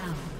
down.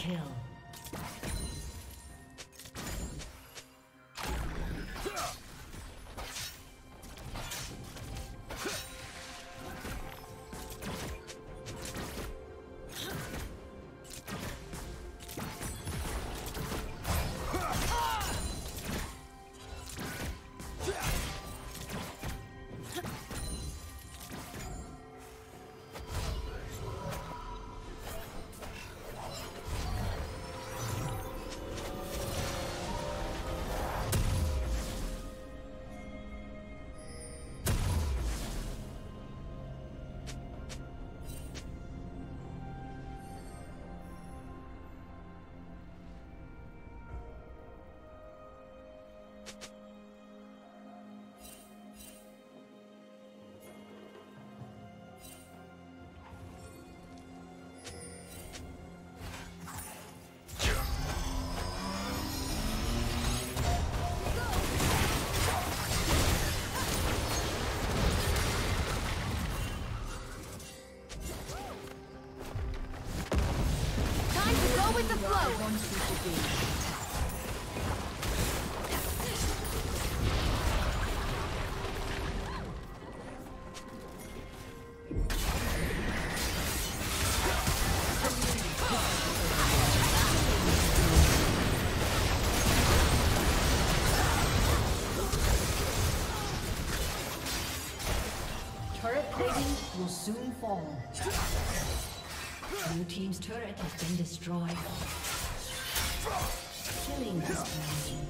Kill. Soon fall. Blue team's turret has been destroyed. Killing spree.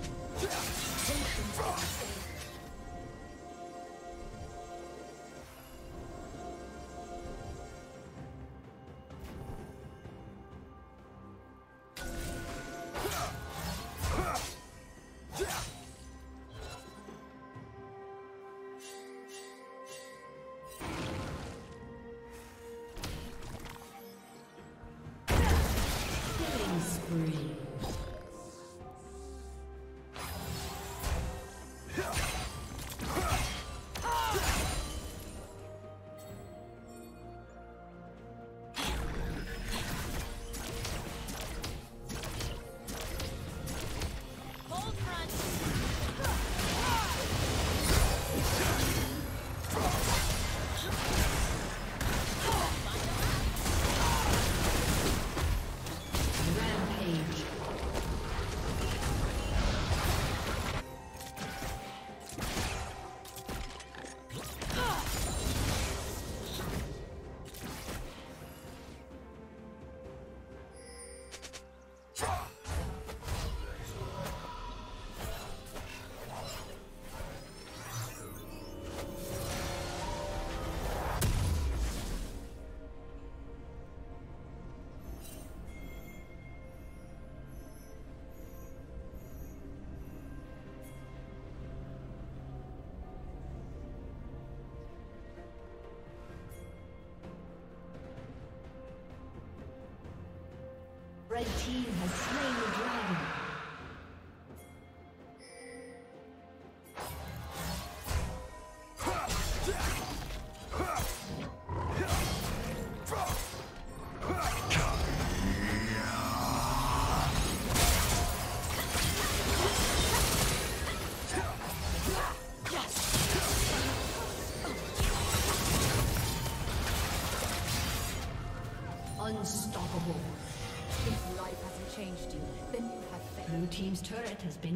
Red team has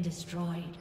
destroyed.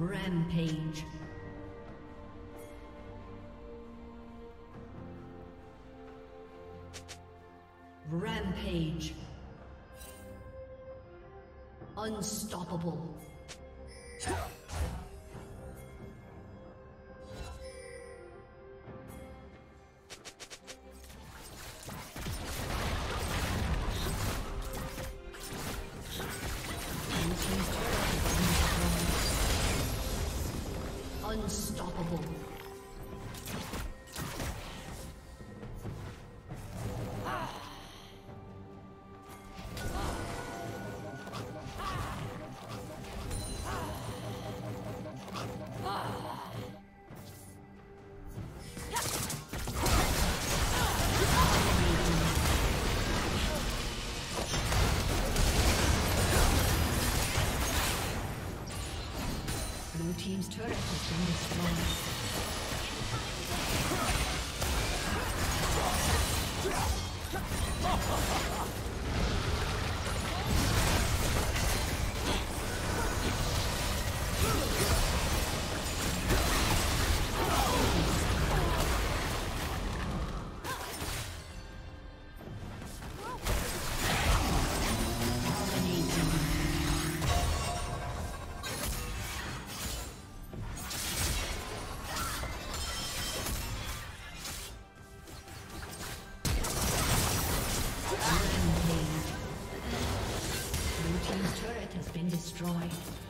Rampage. Rampage. Unstoppable. Unstoppable. destroyed. been destroyed.